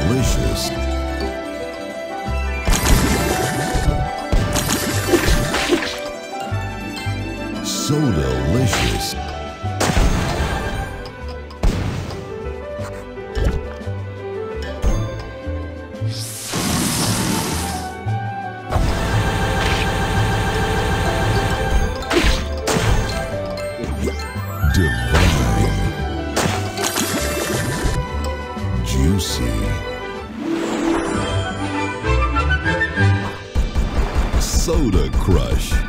delicious. So delicious. Divine. Juicy. Soda Crush.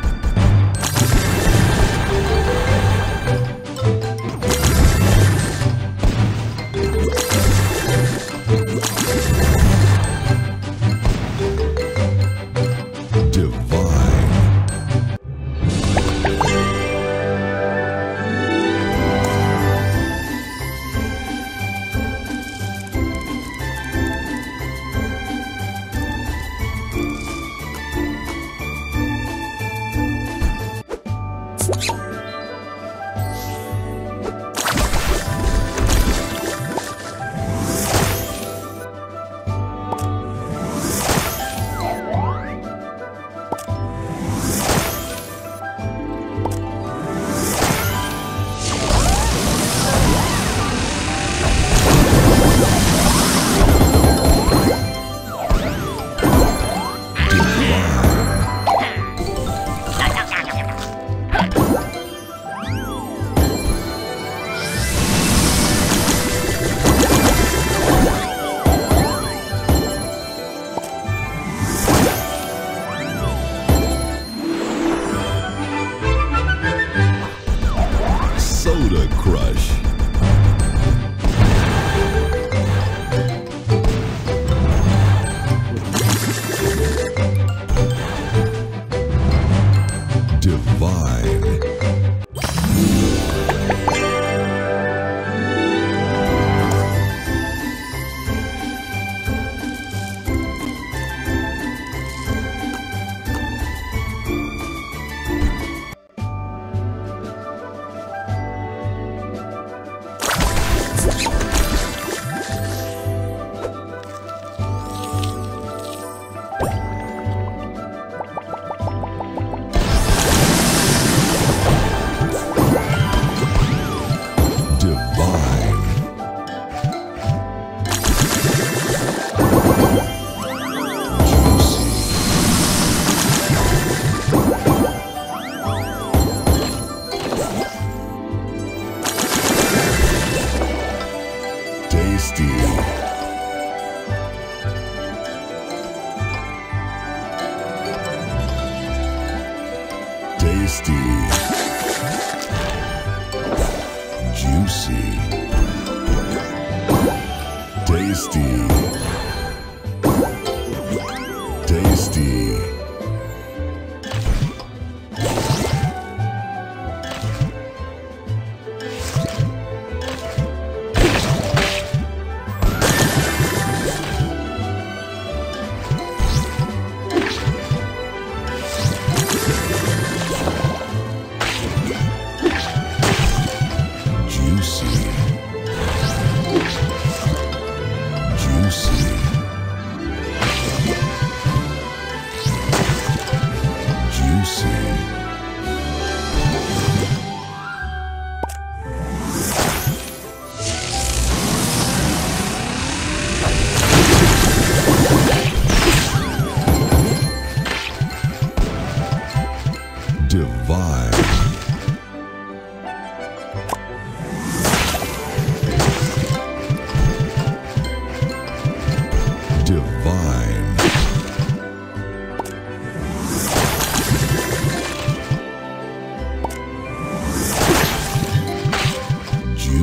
Tasty. Juicy. Tasty.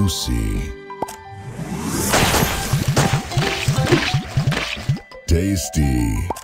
you see. Tasty.